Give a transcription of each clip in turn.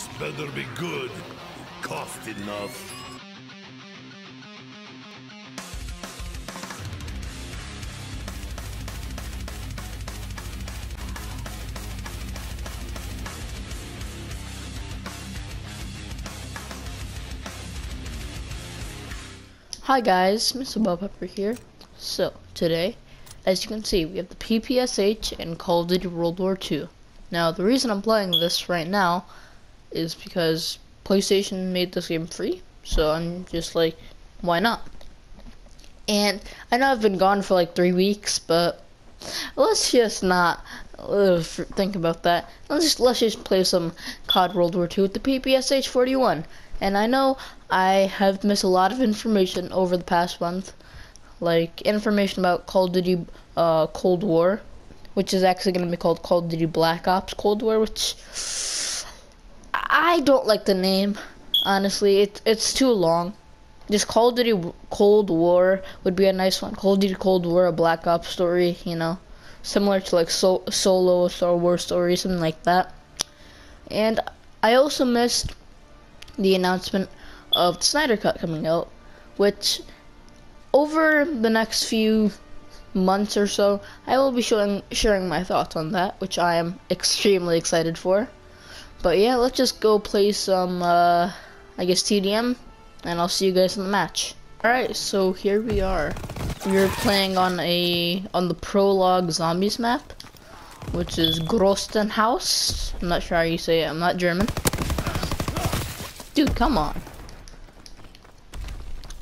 This better be good. Cost enough. Hi guys, Mr. Bell Pepper here. So, today, as you can see, we have the PPSH and Call of Duty World War II. Now, the reason I'm playing this right now is because PlayStation made this game free, so I'm just like, why not? And I know I've been gone for like three weeks, but let's just not uh, think about that. Let's just let's just play some COD World War II with the PPSH 41. And I know I have missed a lot of information over the past month, like information about Call of Duty uh, Cold War, which is actually going to be called Call of Duty Black Ops Cold War, which I don't like the name. Honestly, it's it's too long. Just Call of Duty Cold War would be a nice one. Call of Duty Cold War, a Black Ops story, you know, similar to like so Solo Star Wars story, something like that. And I also missed the announcement of the Snyder Cut coming out, which over the next few months or so, I will be showing sharing my thoughts on that, which I am extremely excited for. But yeah, let's just go play some, uh, I guess TDM, and I'll see you guys in the match. Alright, so here we are. We're playing on a on the prologue zombies map, which is Groesten Haus. I'm not sure how you say it. I'm not German. Dude, come on.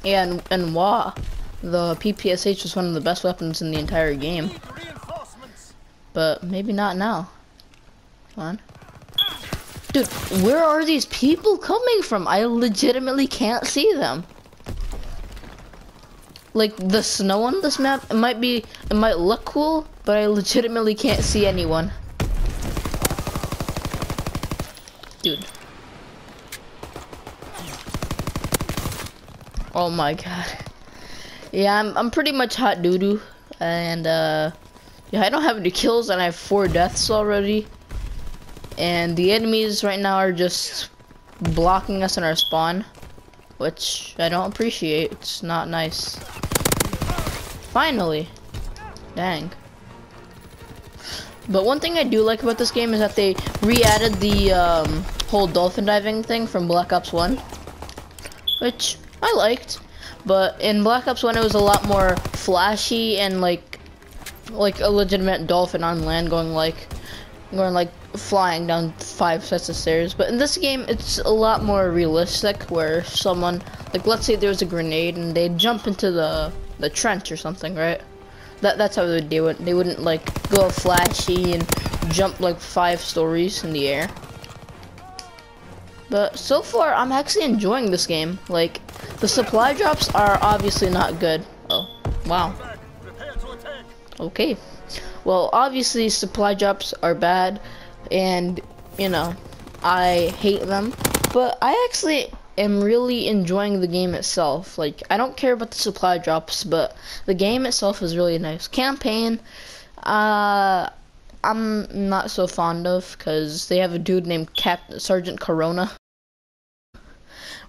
And and wah, the PPSH was one of the best weapons in the entire game. But maybe not now. Come on. Dude, where are these people coming from? I legitimately can't see them. Like the snow on this map, it might be, it might look cool, but I legitimately can't see anyone. Dude. Oh my god. Yeah, I'm, I'm pretty much hot doo doo. And, uh, yeah, I don't have any kills and I have four deaths already. And the enemies right now are just blocking us in our spawn. Which I don't appreciate. It's not nice. Finally. Dang. But one thing I do like about this game is that they re-added the um, whole dolphin diving thing from Black Ops 1. Which I liked. But in Black Ops 1 it was a lot more flashy and like like a legitimate dolphin on land going like going like flying down five sets of stairs. But in this game it's a lot more realistic where someone like let's say there was a grenade and they jump into the the trench or something, right? That that's how they would do it. They wouldn't like go flashy and jump like five stories in the air. But so far, I'm actually enjoying this game. Like, the supply drops are obviously not good. Oh, wow. Okay. Well, obviously, supply drops are bad, and, you know, I hate them. But I actually am really enjoying the game itself. Like, I don't care about the supply drops, but the game itself is really nice. Campaign, uh, I'm not so fond of because they have a dude named Cap Sergeant Corona,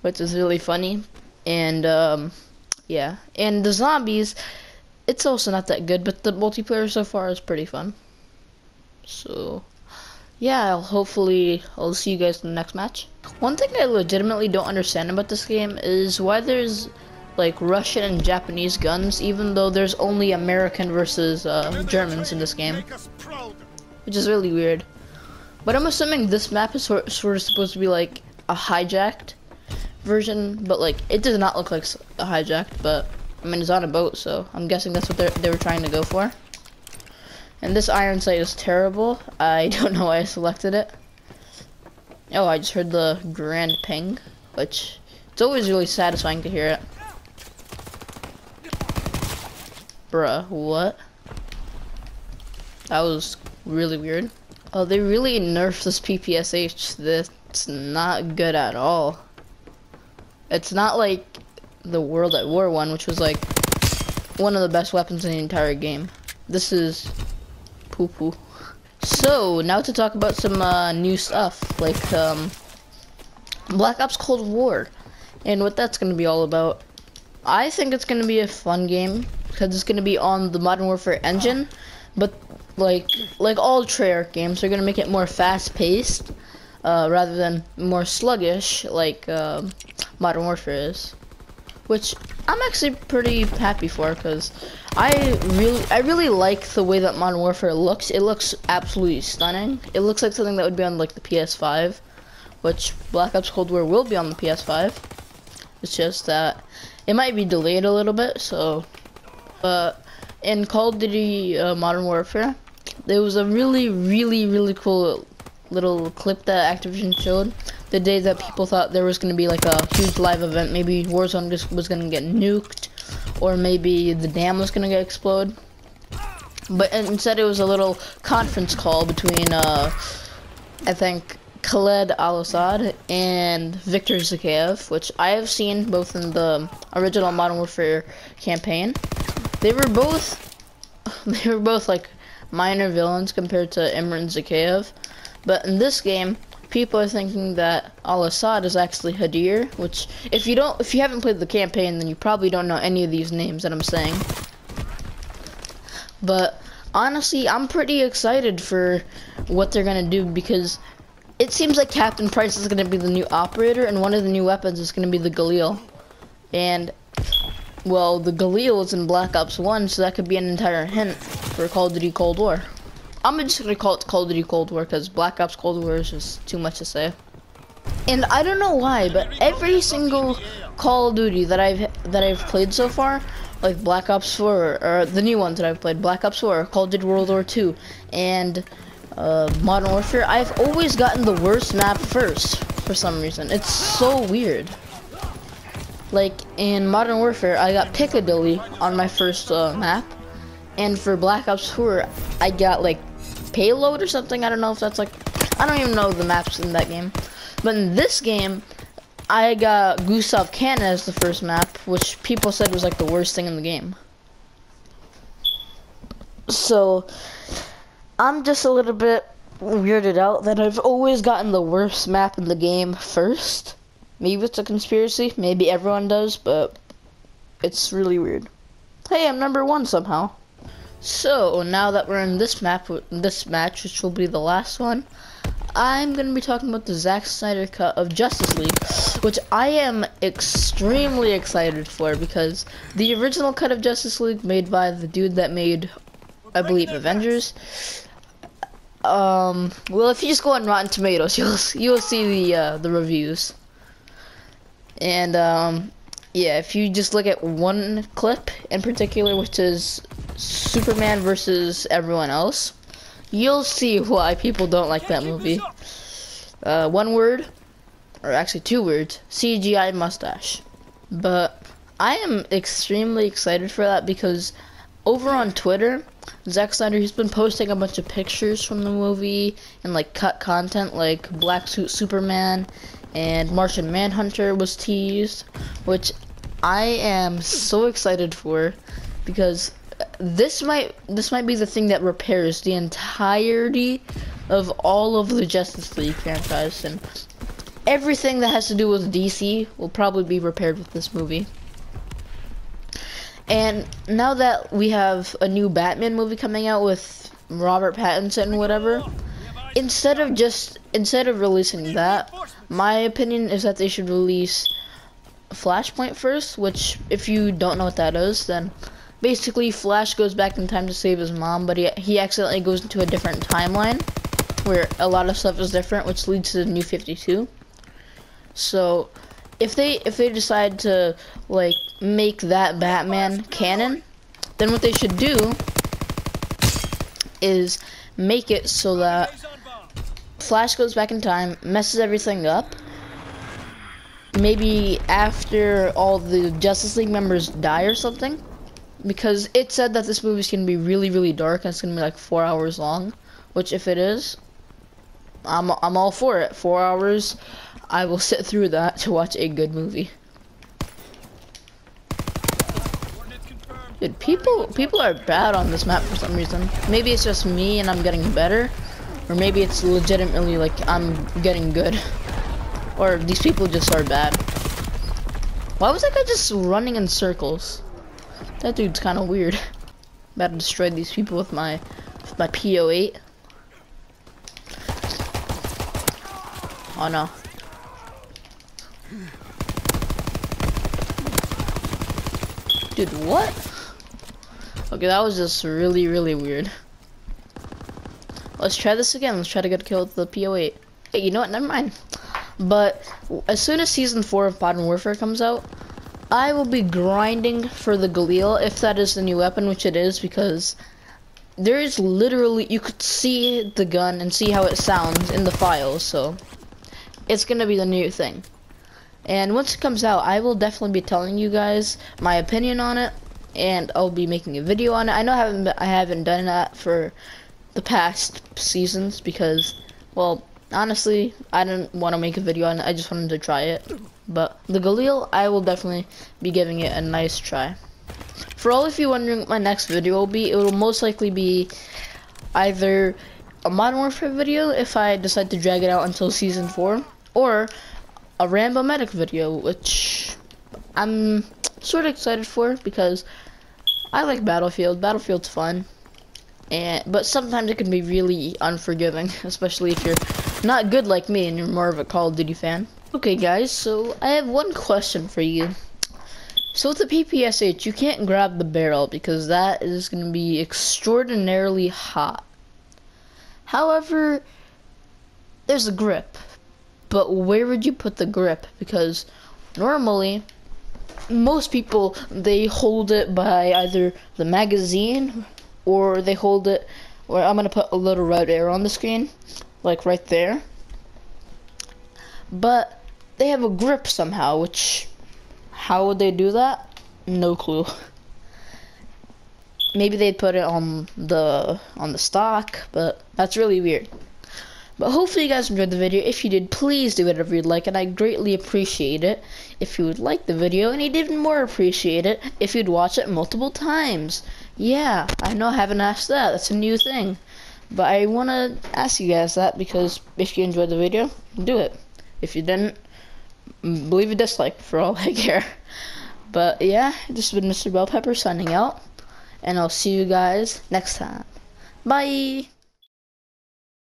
which is really funny. And um, yeah, and the zombies, it's also not that good, but the multiplayer so far is pretty fun. So yeah, hopefully I'll see you guys in the next match. One thing I legitimately don't understand about this game is why there's like Russian and Japanese guns, even though there's only American versus uh, Germans in this game which is really weird. But I'm assuming this map is sort, sort of supposed to be like a hijacked version, but like it does not look like a hijacked. But I mean, it's on a boat, so I'm guessing that's what they were trying to go for. And this iron sight is terrible. I don't know why I selected it. Oh, I just heard the Garand ping, which it's always really satisfying to hear it. Bruh, what? That was really weird. Oh, they really nerfed this PPSH. That's not good at all. It's not like the World at War one, which was like one of the best weapons in the entire game. This is poo poo. So now to talk about some uh, new stuff, like um, Black Ops Cold War, and what that's gonna be all about. I think it's gonna be a fun game because it's gonna be on the Modern Warfare engine, but like like all Treyarch games, they're gonna make it more fast-paced uh, rather than more sluggish like uh, Modern Warfare is, which I'm actually pretty happy for because I really I really like the way that Modern Warfare looks. It looks absolutely stunning. It looks like something that would be on like the PS5, which Black Ops Cold War will be on the PS5. It's just that it might be delayed a little bit, so but in Call of Duty uh, Modern Warfare, there was a really, really, really cool little clip that Activision showed the day that people thought there was going to be like a huge live event. Maybe Warzone just was going to get nuked, or maybe the dam was going to explode. But instead, it was a little conference call between, uh, I think, Khaled Al-Assad and Viktor Zakhaev, which I have seen both in the original Modern Warfare campaign. They were both, they were both like minor villains compared to Imran Zakhaev, but in this game, people are thinking that Al-Assad is actually Hadir, which if you don't, if you haven't played the campaign, then you probably don't know any of these names that I'm saying. But honestly, I'm pretty excited for what they're gonna do because it seems like Captain Price is gonna be the new operator, and one of the new weapons is gonna be the Galil. And well, the Galil is in Black Ops 1, so that could be an entire hint for Call of Duty Cold War. I'm just gonna call it Call of Duty Cold War because Black Ops Cold War is just too much to say. And I don't know why, but every single Call of Duty that I've that I've played so far, like Black Ops 4 or the new ones that I've played, Black Ops 4, Call of Duty World War 2, and uh, Modern Warfare, I've always gotten the worst map first for some reason. It's so weird. Like in Modern Warfare, I got Piccadilly on my first uh, map, and for Black Ops 4, I got like payload or something. I don't know if that's like, I don't even know the maps in that game. But in this game, I got Gustav Cannon as the first map, which people said was like the worst thing in the game. So, I'm just a little bit weirded out that I've always gotten the worst map in the game first. Maybe it's a conspiracy, maybe everyone does, but it's really weird. Hey, I'm number one somehow. So now that we're in this map, this match, which will be the last one, I'm gonna be talking about the Zack Snyder cut of Justice League, which I am extremely excited for because the original cut of Justice League made by the dude that made, I believe, Avengers. Um, well, if you just go on Rotten Tomatoes, you'll you'll see the uh, the reviews. And um, yeah, if you just look at one clip in particular, which is Superman versus everyone else, you'll see why people don't like that movie. Uh, one word, or actually two words, CGI mustache. But I am extremely excited for that because over on Twitter, Zack Snyder, he's been posting a bunch of pictures from the movie and like cut content like Black Suit Superman and Martian Manhunter was teased, which I am so excited for because this might this might be the thing that repairs the entirety of all of the Justice League franchise and everything that has to do with DC will probably be repaired with this movie. And now that we have a new Batman movie coming out with Robert Pattinson and whatever, instead of just instead of releasing that, my opinion is that they should release Flashpoint first, which if you don't know what that is, then basically Flash goes back in time to save his mom, but he, he accidentally goes into a different timeline where a lot of stuff is different, which leads to the new 52. So if they if they decide to like make that Batman canon, then what they should do is make it so that Flash goes back in time, messes everything up. Maybe after all the Justice League members die or something, because it said that this movie is gonna be really really dark and it's gonna be like four hours long which if it is I'm, I'm all for it four hours I will sit through that to watch a good movie Dude, people people are bad on this map for some reason. Maybe it's just me and I'm getting better, or maybe it's legitimately like I'm getting good. Or these people just are bad. Why was that guy just running in circles? That dude's kind of weird. I'm about to destroy these people with my with my PO8. Oh no. Dude, what? Okay, that was just really, really weird. Let's try this again. Let's try to get a kill with the PO8. Hey, you know what? Never mind. But as soon as season four of Modern Warfare comes out, I will be grinding for the Galil if that is the new weapon, which it is, because there is literally you could see the gun and see how it sounds in the files. So it's gonna be the new thing. And once it comes out, I will definitely be telling you guys my opinion on it, and I'll be making a video on it. I know I haven't I haven't done that for the past seasons because, well, honestly, I didn't want to make a video on it. I just wanted to try it. But the Galil, I will definitely be giving it a nice try. For all of you wondering what my next video will be, it will most likely be either a Modern Warfare video if I decide to drag it out until Season 4, or a Rambo Medic video, which I'm sort of excited for because I like Battlefield. Battlefield's fun. And but sometimes it can be really unforgiving, especially if you're not good like me and you're more of a Call of Duty fan. Okay guys, so I have one question for you. So with the PPSH, you can't grab the barrel because that is going to be extraordinarily hot. However, there's a grip but where would you put the grip? Because normally, most people, they hold it by either the magazine or they hold it where I'm going to put a little red arrow on the screen, like right there. But they have a grip somehow, which, how would they do that? No clue. Maybe they'd put it on the on the stock, but that's really weird. But hopefully you guys enjoyed the video. If you did, please do whatever you'd like, and I greatly appreciate it if you would like the video, and I'd even more appreciate it if you'd watch it multiple times. Yeah, I know I haven't asked that. That's a new thing. But I want to ask you guys that because if you enjoyed the video, do it. If you didn't, leave a dislike for all I care. But yeah, this has been Mr. Bell Pepper signing out, and I'll see you guys next time. Bye!